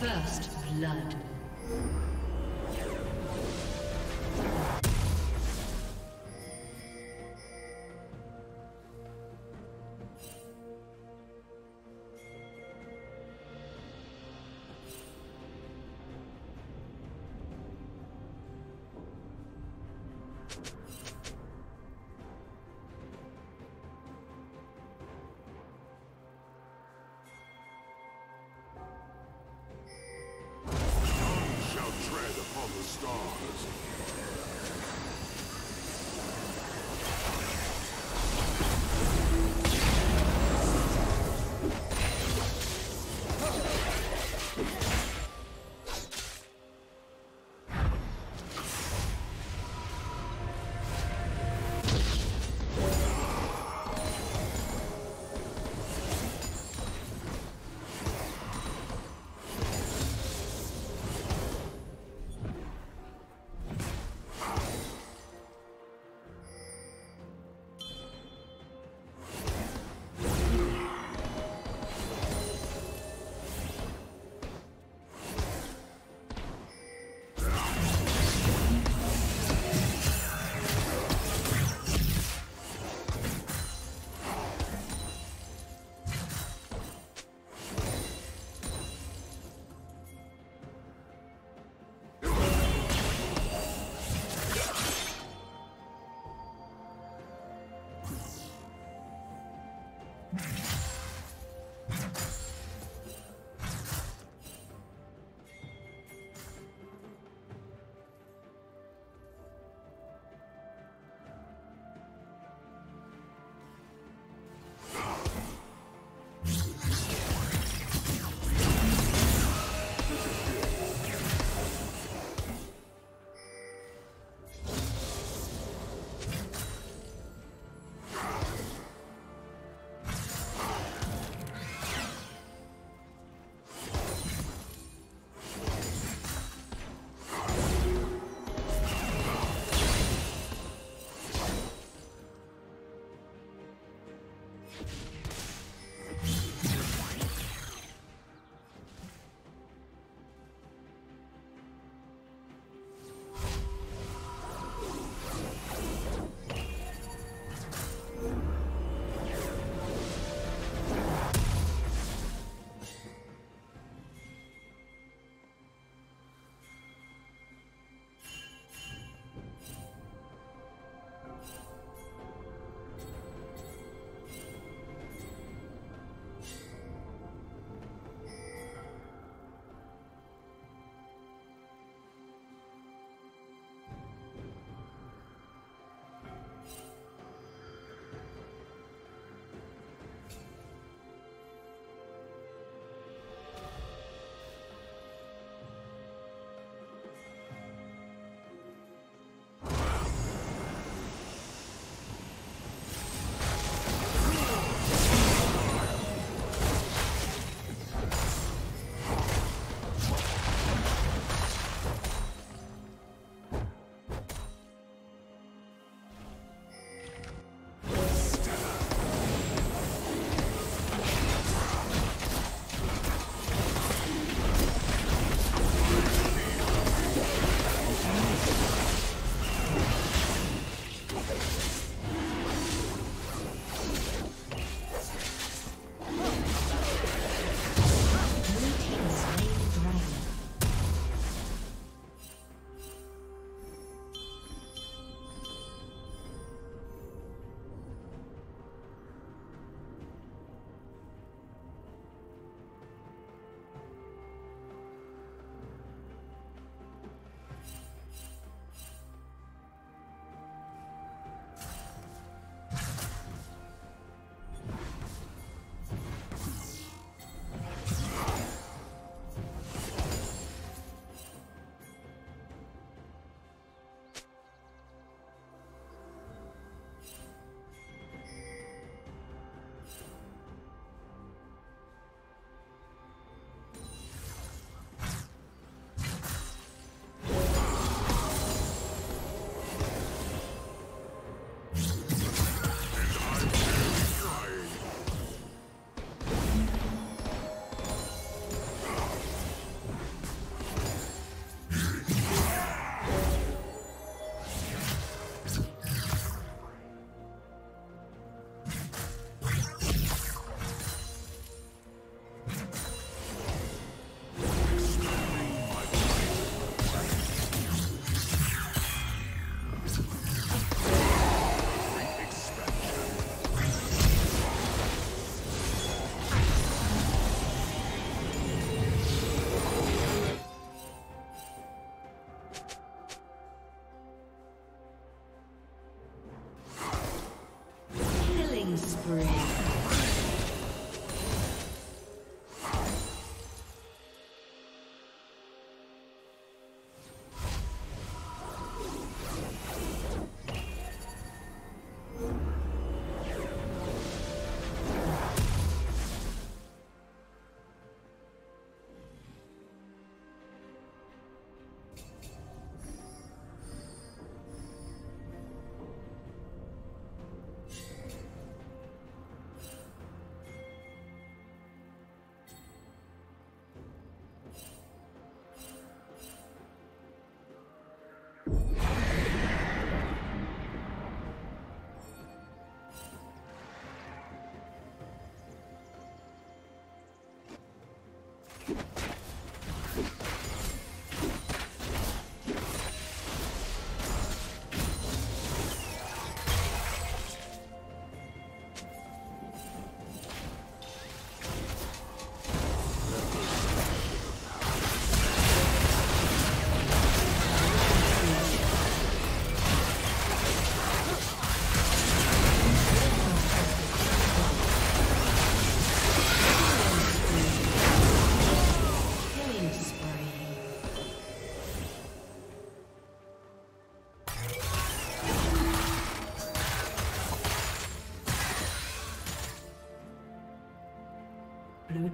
First blood. upon the stars.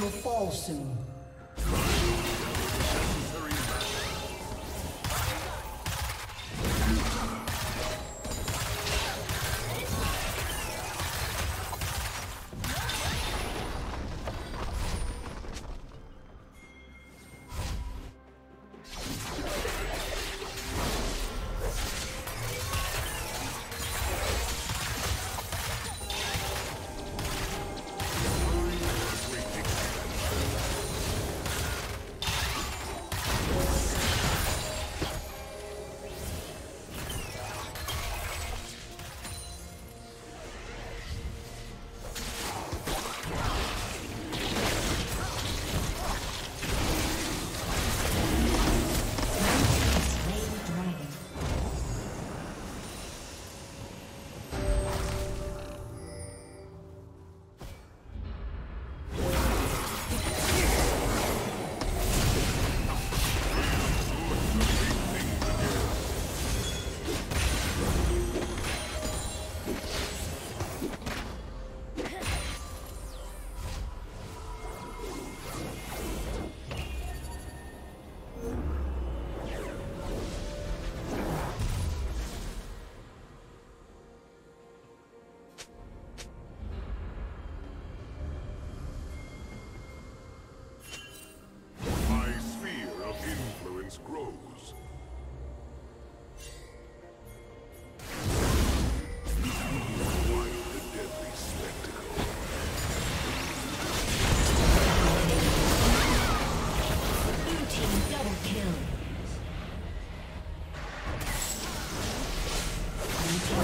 Will fall soon.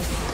Okay.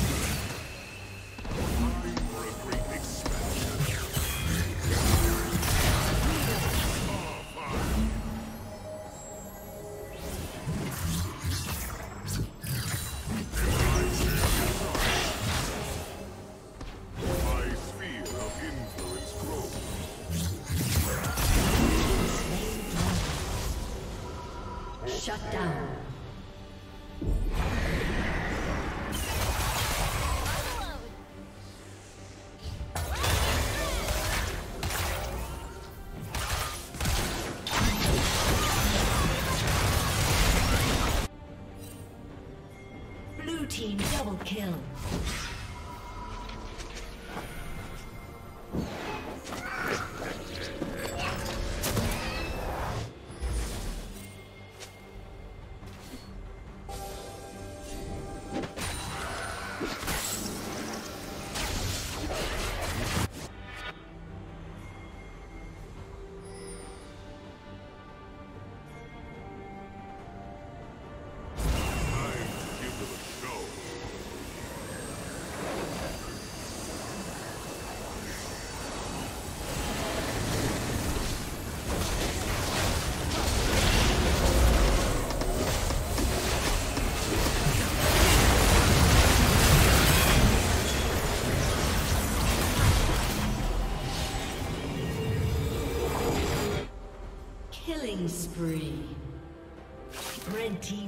Show. Spree. Red team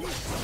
Yes.